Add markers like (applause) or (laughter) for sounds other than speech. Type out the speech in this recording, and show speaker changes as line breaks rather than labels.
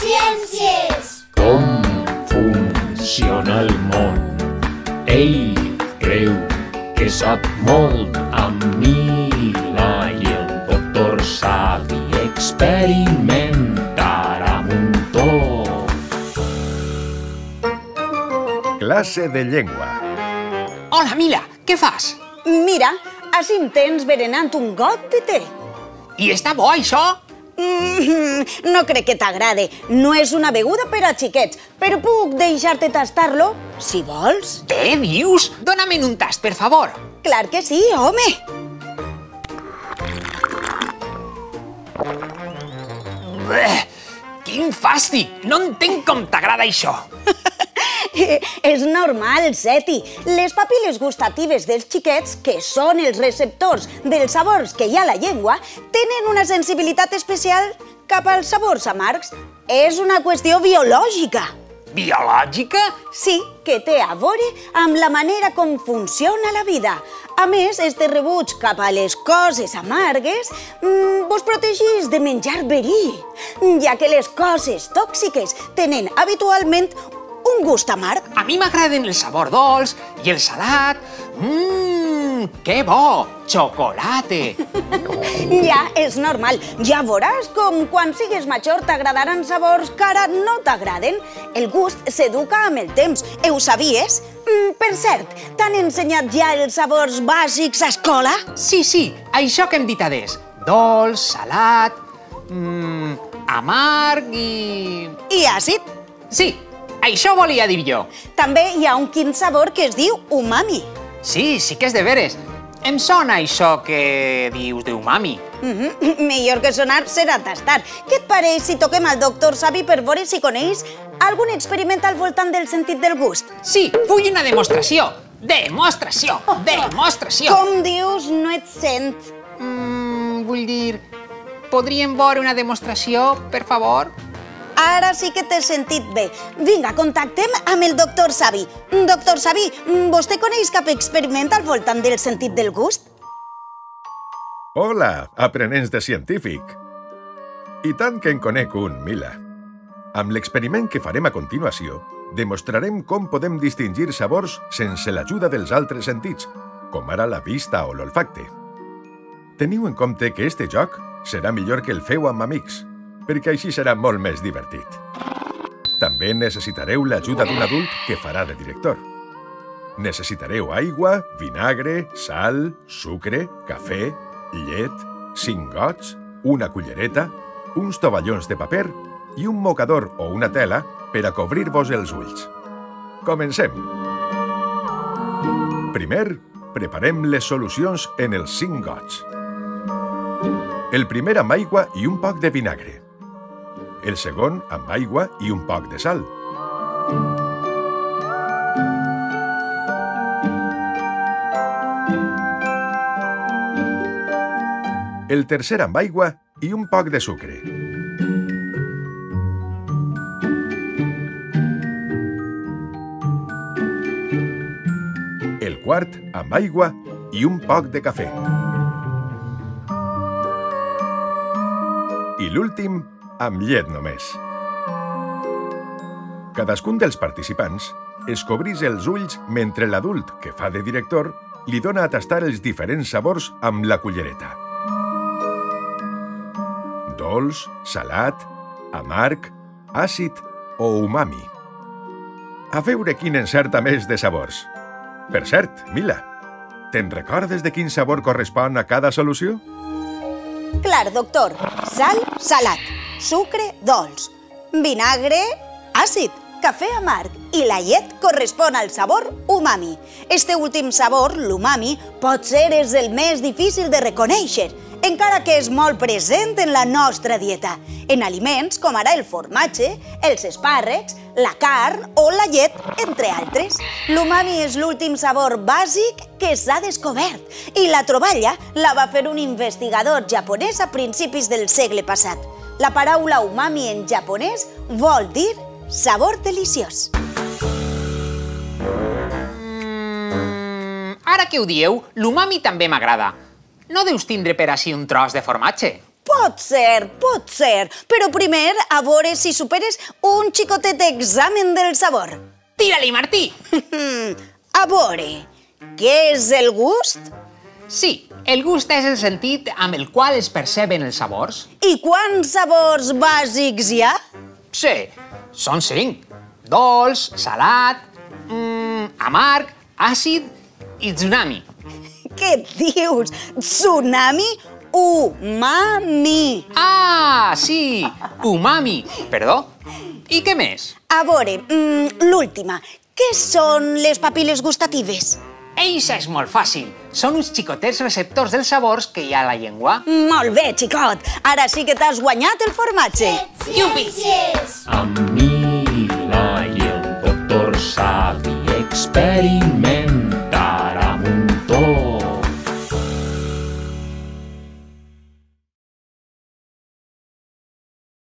Ciències!
Com funciona el món? Ell creu que sap molt amb Mila i el doctor Savi experimentarà un muntó.
Classe de llengua.
Hola, Mila, què fas?
Mira, així em tens berenant un got de te.
I està bo, això?
Mm, no crec que t'agrade. No és una beguda per a xiquets, però puc deixar-te tastar-lo, si vols.
Què dius? Dóna'm un tast, per favor.
Clar que sí, home.
Bleh, quin fàstic! No entenc com t'agrada això. (laughs)
És normal, Seti. Les papil·les gustatives dels xiquets, que són els receptors dels sabors que hi ha a la llengua, tenen una sensibilitat especial cap als sabors amargs. És una qüestió biològica.
Biològica?
Sí, que té a veure amb la manera com funciona la vida. A més, este rebuig cap a les coses amargues mm, vos protegís de menjar verí, ja que les coses tòxiques tenen habitualment un gust amarg.
A mi m'agraden el sabor dolç i el salat. Mmm, que bo! Xocolate! (laughs)
Ja, és normal. Ja veuràs com quan sigues major t'agradaran sabors que ara no t'agraden. El gust s'educa amb el temps. Ho sabies? Mm, per cert, t'han ensenyat ja els sabors bàsics a escola?
Sí, sí, això que hem dit adés. Dolç, salat, mmm, amarg i...
I àcid.
Sí, això volia dir jo.
També hi ha un quin sabor que es diu umami.
Sí, sí que és de veres. Em sona això que dius d'umami.
Mm -hmm. (laughs) Millor que sonar serà tastar. Què et pareix si toquem al doctor Savi per veure si coneix algun experiment al voltant del sentit del gust?
Sí, vull una demostració. Demostració, demostració.
Com dius, no et sent.
Mm, vull dir, podríem veure una demostració, per favor?
Ara sí que t'he sentit bé. Vinga, contactem amb el doctor Savi. Doctor Savi, vostè coneix cap experiment al voltant del sentit del gust?
Hola, aprenents de científic. I tant que en conec un, Mila. Amb l'experiment que farem a continuació, demostrarem com podem distingir sabors sense l'ajuda dels altres sentits, com ara la vista o l'olfacte. Teniu en compte que este joc serà millor que el feu amb amics, perquè així serà molt més divertit. També necessitareu l'ajuda d'un adult que farà de director. Necessitareu aigua, vinagre, sal, sucre, cafè, llet, cinc gots, una cullereta, uns tovallons de paper i un mocador o una tela per a cobrir-vos els ulls. Comencem! Primer, preparem les solucions en els cinc gots. El primer amb aigua i un poc de vinagre. El segon amb aigua i un poc de sal. El tercer amb aigua i un poc de sucre. El quart amb aigua i un poc de cafè. I l'últim amb llet només. Cadascun dels participants es cobrís els ulls mentre l'adult, que fa de director, li dona a tastar els diferents sabors amb la cullereta. Dolç, salat, amarg, àcid o umami. A veure quin encerta més de sabors. Per cert, Mila, te'n recordes de quin sabor correspon a cada solució?
Clar, doctor. Sal, salat. Sucre, dolç. Vinagre, àcid. Cafè amarg i la llet correspon al sabor umami. Este últim sabor, l'umami, pot ser és el més difícil de reconèixer, encara que és molt present en la nostra dieta, en aliments com ara el formatge, els espàrrecs, la carn o la llet, entre altres. L'umami és l'últim sabor bàsic que s'ha descobert i la troballa la va fer un investigador japonès a principis del segle passat. La paraula umami en japonès vol dir sabor deliciós.
Mm, ara que ho dieu, l'umami també m'agrada. No deus tindre per així un tros de formatge?
pot ser, pot ser. Però primer, a veure si superes un xicotet examen del sabor.
Tira-li, Martí! (laughs)
a veure, què és el gust?
Sí, el gust és el sentit amb el qual es perceben els sabors.
I quants sabors bàsics hi ha?
Sí, són cinc. Dolç, salat, mm, amarg, àcid i tsunami.
Què dius? Tsunami? Umami.
Ah, sí, umami. Perdó. I què més?
A veure, mm, l'última. Què són les papil·les gustatives?
Eixa és molt fàcil. Són uns xicotets receptors dels sabors que hi ha a la llengua.
Molt bé, xicot. Ara sí que t'has guanyat el formatge.
Yupi!
Amb Mila i el doctor savi experiment